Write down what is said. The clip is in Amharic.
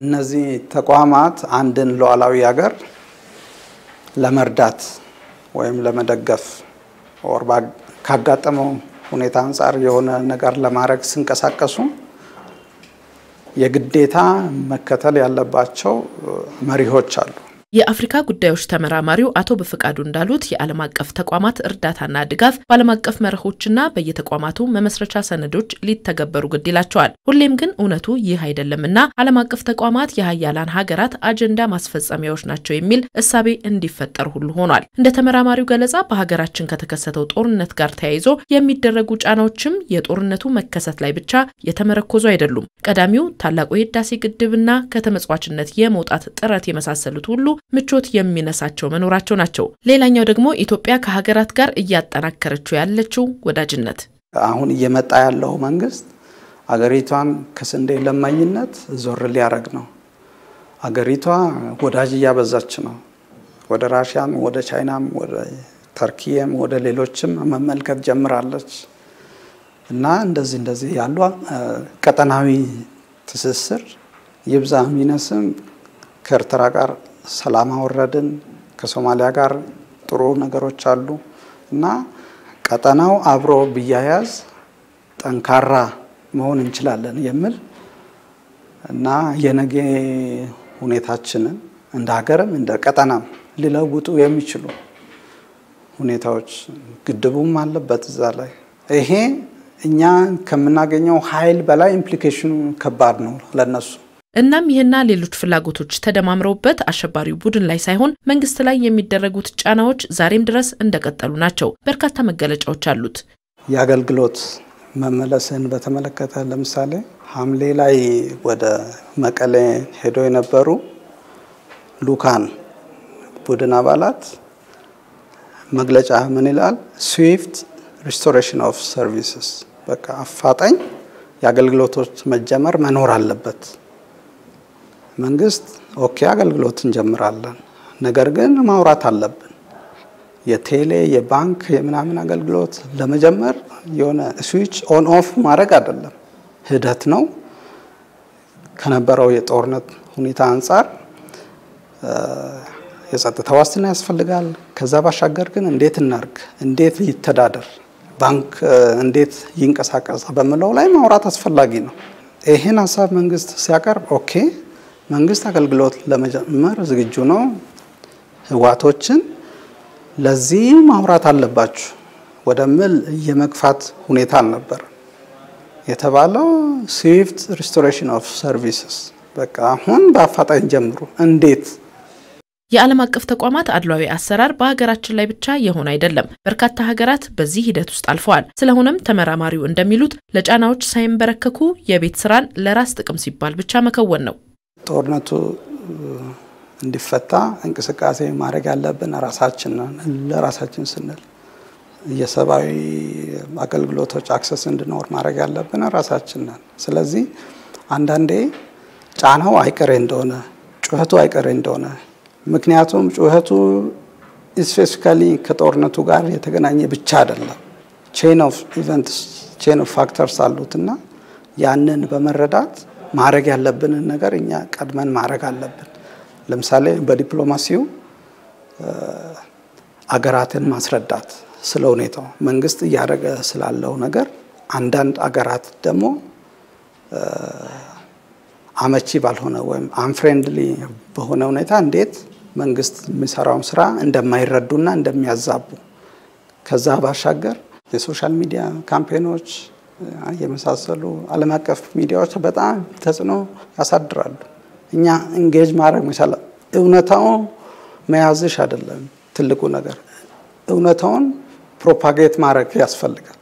እነዚህ ተቋማት አንድን ሉዓላዊ ሀገር ለመርዳት ወይም ለመደገፍ ወር ካጋጠመው ሁኔታ አንጻር የሆነ ነገር ለማድረግ ሲንቀሳቀሱ የግዴታ መከተል ያለባቸው መሪሆች አሉ። የአፍሪካ ጉዳዮች ተመራማሪው አቶ በፈቃዱ እንዳሉት የዓለም አቀፍ ተቋማት እርዳታና ድጋፍ በዓለም አቀፍ መርሆችና በየተቋማቱ መመስረቻ ሰነዶች ሊተገበሩ ግድ ይላቸዋል። ሁሌም ግን እውነቱ ይህ አይደለምና ዓለም አቀፍ ተቋማት የሀያላን ሀገራት አጀንዳ ማስፈጸሚያዎች ናቸው የሚል እሳቤ እንዲፈጠር ሁሉ ሆኗል። እንደ ተመራማሪው ገለጻ በሀገራችን ከተከሰተው ጦርነት ጋር ተያይዞ የሚደረጉ ጫናዎችም የጦርነቱ መከሰት ላይ ብቻ የተመረኮዙ አይደሉም። ቀዳሚው ታላቁ የህዳሴ ግድብና ከተመጽዋችነት የመውጣት ጥረት የመሳሰሉት ሁሉ ምቾት የሚነሳቸው መኖራቸው ናቸው። ሌላኛው ደግሞ ኢትዮጵያ ከሀገራት ጋር እያጠናከረችው ያለችው ወዳጅነት። አሁን እየመጣ ያለው መንግስት አገሪቷን ከስንዴ ለማኝነት ዞር ሊያደርግ ነው። አገሪቷ ወዳጅ እያበዛች ነው። ወደ ራሽያም፣ ወደ ቻይናም፣ ወደ ተርኪየም፣ ወደ ሌሎችም መመልከት ጀምራለች እና እንደዚህ እንደዚህ ያሉ ቀጠናዊ ትስስር ይብዛ። ሚነስም ከኤርትራ ጋር ሰላም አወረድን። ከሶማሊያ ጋር ጥሩ ነገሮች አሉ። እና ቀጠናው አብሮ ብያያዝ ጠንካራ መሆን እንችላለን የሚል እና የነገ ሁኔታችንን እንደ ሀገርም እንደ ቀጠናም ሊለውጡ የሚችሉ ሁኔታዎች ግድቡም አለበት እዛ ላይ። ይሄ እኛ ከምናገኘው ኃይል በላይ implication ኑ ከባድ ነው ለነሱ። እናም ይህና ሌሎች ፍላጎቶች ተደማምረውበት አሸባሪው ቡድን ላይ ሳይሆን መንግስት ላይ የሚደረጉት ጫናዎች ዛሬም ድረስ እንደቀጠሉ ናቸው። በርካታ መገለጫዎች አሉት። የአገልግሎት መመለስን በተመለከተ ለምሳሌ ሐምሌ ላይ ወደ መቀሌ ሄደው የነበሩ ልዑካን ቡድን አባላት መግለጫ ምን ይላል? swift restoration of services፣ በቃ አፋጣኝ የአገልግሎቶች መጀመር መኖር አለበት። መንግስት okay አገልግሎት እንጀምራለን፣ ነገር ግን ማውራት አለብን። የቴሌ የባንክ የምናምን አገልግሎት ለመጀመር የሆነ switch on off ማድረግ አይደለም፣ ሂደት ነው። ከነበረው የጦርነት ሁኔታ አንጻር የጸጥታ ዋስትና ያስፈልጋል። ከዛ ባሻገር ግን እንዴት እናርግ፣ እንዴት ይተዳደር፣ ባንክ እንዴት ይንቀሳቀስ በሚለው ላይ ማውራት አስፈላጊ ነው። ይህን ሀሳብ መንግስት ሲያቀርብ okay መንግስት አገልግሎት ለመጀመር ዝግጁ ነው፣ ህወሓቶችም ለዚህ ማውራት አለባችሁ ወደሚል የመግፋት ሁኔታ አልነበር የተባለው። swift restoration of services በቃ አሁን በአፋጣኝ ጀምሩ። እንዴት የዓለም አቀፍ ተቋማት አድሏዊ አሰራር በሀገራችን ላይ ብቻ የሆነ አይደለም። በርካታ ሀገራት በዚህ ሂደት ውስጥ አልፈዋል። ስለሆነም ተመራማሪው እንደሚሉት ለጫናዎች ሳይንበረከኩ የቤት ስራን ለራስ ጥቅም ሲባል ብቻ መከወን ነው። ጦርነቱ እንዲፈታ እንቅስቃሴ ማድረግ ያለብን ራሳችን ለራሳችን ስንል የሰብአዊ አገልግሎቶች access እንዲኖር ማድረግ ያለብን ራሳችን ነን። ስለዚህ አንዳንዴ ጫናው አይቀሬ እንደሆነ ጩኸቱ አይቀሬ እንደሆነ ምክንያቱም ጩኸቱ specifically ከጦርነቱ ጋር የተገናኘ ብቻ አይደለም። chain of events chain of factors አሉትና ያንን በመረዳት ማድረግ ያለብንን ነገር እኛ ቀድመን ማድረግ አለብን። ለምሳሌ በዲፕሎማሲው አገራትን ማስረዳት ስለ ሁኔታው መንግስት እያደረገ ስላለው ነገር አንዳንድ አገራት ደግሞ አመቺ ባልሆነ ወይም አንፍሬንድሊ በሆነ ሁኔታ እንዴት መንግስት የሚሰራውን ስራ እንደማይረዱና እንደሚያዛቡ ከዛ ባሻገር የ social media campaign ኖች የመሳሰሉ ዓለም አቀፍ ሚዲያዎች በጣም ተጽዕኖ ያሳድራሉ። እኛ engage ማድረግ መቻል እውነታው መያዝሽ አይደለም ትልቁ ነገር፣ እውነታውን propagate ማድረግ ያስፈልጋል።